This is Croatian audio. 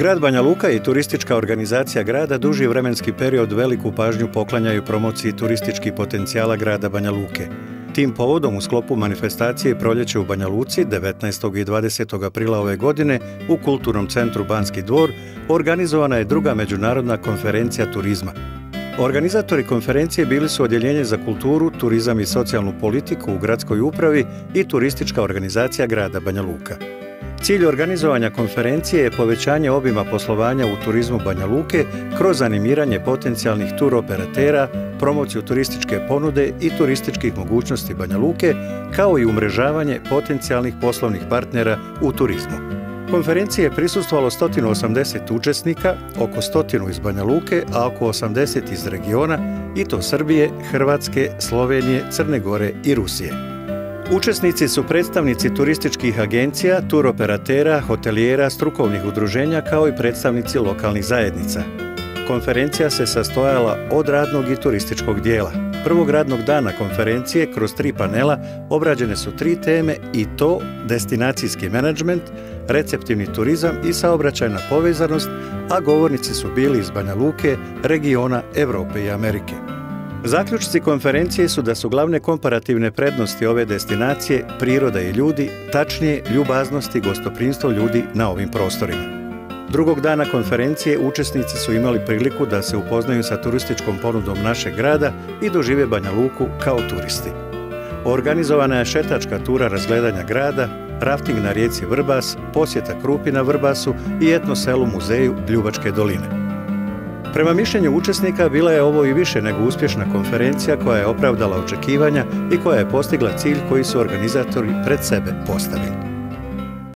Grad Banja Luka i turistička organizacija grada duži vremenski period veliku pažnju poklanjaju promociji turističkih potencijala grada Banja Luke. Tim povodom u sklopu manifestacije Proljeće u Banja Luci 19. i 20. aprila ove godine u Kulturnom centru Banski dvor organizovana je druga međunarodna konferencija turizma. Organizatori konferencije bili su Odjeljenje za kulturu, turizam i socijalnu politiku u gradskoj upravi i turistička organizacija grada Banja Luka. Cilj organizovanja konferencije je povećanje obima poslovanja u turizmu Banja Luke kroz animiranje potencijalnih tur operatera, promociju turističke ponude i turističkih mogućnosti Banja Luke, kao i umrežavanje potencijalnih poslovnih partnera u turizmu. Konferencije je prisustvovalo 180 učesnika, oko stotinu iz Banja Luke, a oko 80 iz regiona, i to Srbije, Hrvatske, Slovenije, Crne Gore i Rusije. Učesnici su predstavnici turističkih agencija, turoperatera, hotelijera, strukovnih udruženja kao i predstavnici lokalnih zajednica. Konferencija se sastojala od radnog i turističkog dijela. Prvog radnog dana konferencije kroz tri panela obrađene su tri teme i to destinacijski menadžment, receptivni turizam i saobraćajna povezanost, a govornici su bili iz Banja Luke, regiona Europe i Amerike. Zaključci konferencije su da su glavne komparativne prednosti ove destinacije priroda i ljudi, tačnije ljubaznost i gostoprinstvo ljudi na ovim prostorima. Drugog dana konferencije učesnici su imali priliku da se upoznaju sa turističkom ponudom našeg grada i dožive Banja Luku kao turisti. Organizovana je šetačka tura razgledanja grada, rafting na rijeci Vrbas, posjeta Krupina Vrbasu i etno selu muzeju Ljubačke doline. Prema mišljenju učesnika bila je ovo i više nego uspješna konferencija koja je opravdala očekivanja i koja je postigla cilj koji su organizatori pred sebe postavili.